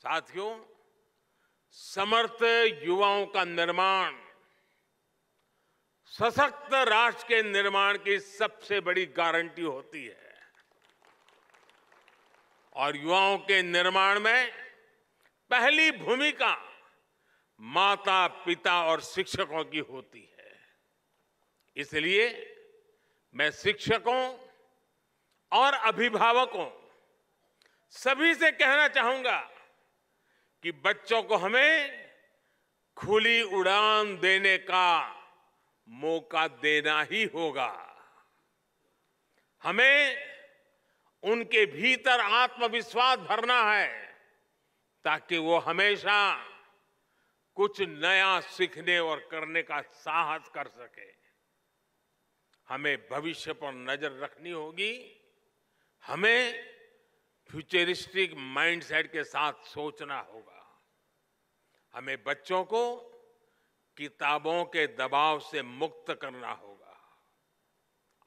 साथियों, समर्थ युवाओं का निर्माण, सशक्त राष्ट्र के निर्माण की सबसे बड़ी गारंटी होती है। और युवाओं के निर्माण में पहली भूमिका माता पिता और शिक्षकों की होती है। इसलिए मैं शिक्षकों और अभिभावकों सभी से कहना चाहूँगा कि बच्चों को हमें खुली उड़ान देने का मौका देना ही होगा। हमें उनके भीतर आत्मविश्वास भरना है ताकि वो हमेशा कुछ नया सीखने और करने का साहस कर सके। हमें भविष्य पर नज़र रखनी होगी। हमें फ्यूचरिस्टिक माइंडसेट के साथ सोचना होगा। हमें बच्चों को किताबों के दबाव से मुक्त करना होगा।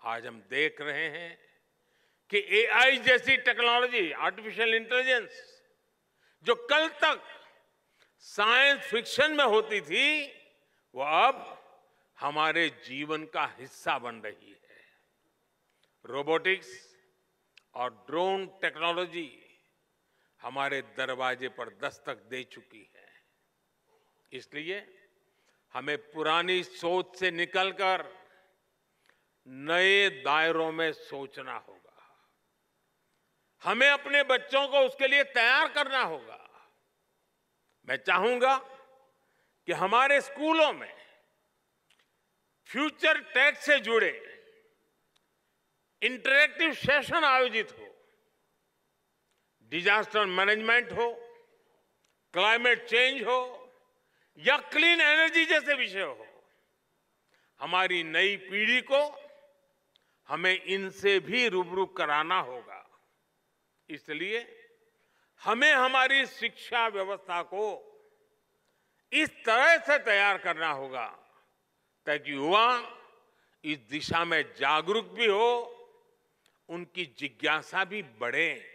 आज हम देख रहे हैं कि एआई जैसी टेक्नोलॉजी आर्टिफिशियल इंटेलिजेंस जो कल तक साइंस फिक्शन में होती थी, वो अब हमारे जीवन का हिस्सा बन रही है। रोबोटिक्स और ड्रोन टेक्नोलॉजी हमारे दरवाजे पर दस्तक दे चुकी है। इसलिए हमें पुरानी सोच से निकलकर नए दायरों में सोचना होगा। हमें अपने बच्चों को उसके लिए तैयार करना होगा। मैं चाहूँगा कि हमारे स्कूलों में फ्यूचर टेक से जुड़े इंटरेक्टिव सेशन आयोजित हो। डिजास्टर मैनेजमेंट हो क्लाइमेट चेंज हो, या क्लीन एनर्जी जैसे विषय हो। हमारी नई पीढ़ी को हमें इनसे भी रूबरू कराना होगा। इसलिए हमें हमारी शिक्षा व्यवस्था को इस तरह से तैयार करना होगा ताकि युवा इस दिशा में जागरूक भी हो उनकी जिज्ञासा भी बढ़े।